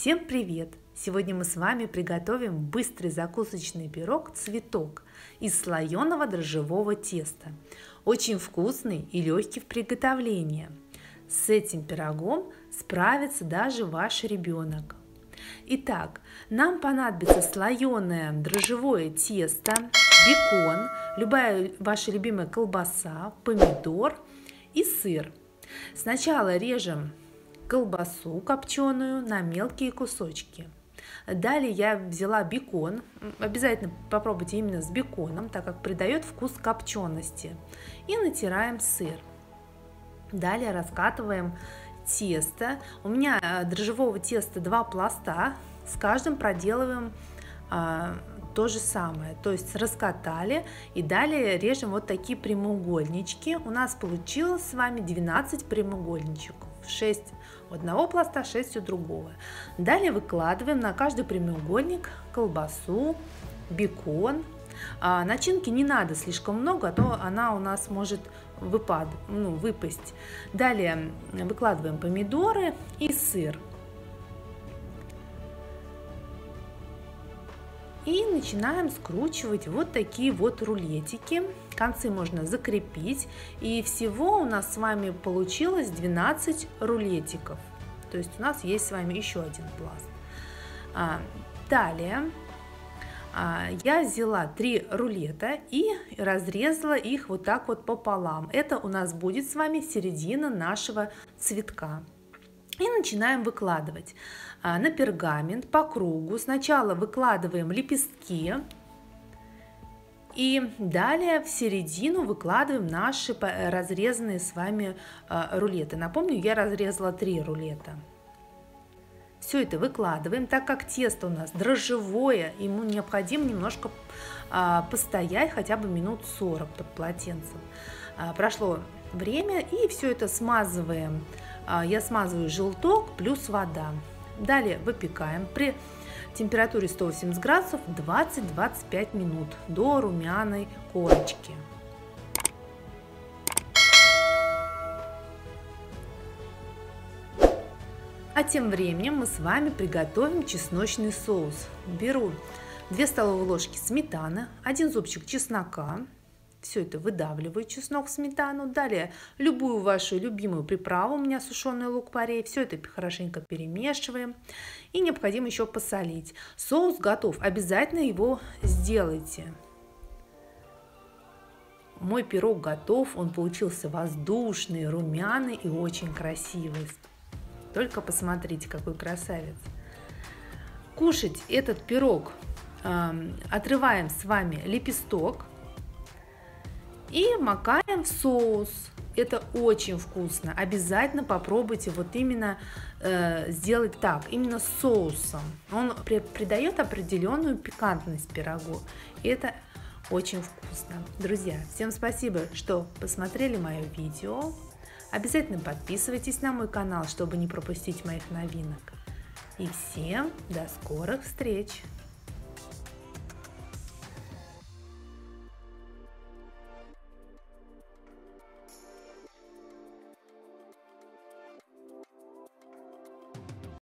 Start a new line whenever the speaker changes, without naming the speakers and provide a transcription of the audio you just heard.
Всем привет! Сегодня мы с вами приготовим быстрый закусочный пирог «Цветок» из слоеного дрожжевого теста. Очень вкусный и легкий в приготовлении. С этим пирогом справится даже ваш ребенок. Итак, нам понадобится слоеное дрожжевое тесто, бекон, любая ваша любимая колбаса, помидор и сыр. Сначала режем колбасу копченую на мелкие кусочки. Далее я взяла бекон. Обязательно попробуйте именно с беконом, так как придает вкус копчености. И натираем сыр. Далее раскатываем тесто. У меня э, дрожжевого теста два пласта. С каждым проделываем а, то же самое. То есть раскатали и далее режем вот такие прямоугольнички. У нас получилось с вами 12 прямоугольничков. 6 у одного пласта, 6 у другого. Далее выкладываем на каждый прямоугольник колбасу, бекон. А начинки не надо слишком много, а то она у нас может выпад, ну, выпасть. Далее выкладываем помидоры и сыр. И начинаем скручивать вот такие вот рулетики. Концы можно закрепить. И всего у нас с вами получилось 12 рулетиков. То есть у нас есть с вами еще один пласт. А, далее а, я взяла три рулета и разрезала их вот так вот пополам. Это у нас будет с вами середина нашего цветка. И начинаем выкладывать а, на пергамент по кругу. Сначала выкладываем лепестки. И далее в середину выкладываем наши разрезанные с вами а, рулеты. Напомню, я разрезала три рулета. Все это выкладываем, так как тесто у нас дрожжевое, ему необходимо немножко а, постоять хотя бы минут 40 под полотенцем. Прошло время и все это смазываем я смазываю желток плюс вода. Далее выпекаем при температуре 180 градусов 20-25 минут до румяной корочки. А тем временем мы с вами приготовим чесночный соус. Беру 2 столовые ложки сметаны, 1 зубчик чеснока, все это выдавливаю, чеснок, сметану. Далее любую вашу любимую приправу, у меня сушеный лук-порей. Все это хорошенько перемешиваем. И необходимо еще посолить. Соус готов, обязательно его сделайте. Мой пирог готов, он получился воздушный, румяный и очень красивый. Только посмотрите, какой красавец. Кушать этот пирог отрываем с вами лепесток, и макаем в соус. Это очень вкусно. Обязательно попробуйте вот именно э, сделать так, именно с соусом. Он при, придает определенную пикантность пирогу. И это очень вкусно. Друзья, всем спасибо, что посмотрели мое видео. Обязательно подписывайтесь на мой канал, чтобы не пропустить моих новинок. И всем до скорых встреч!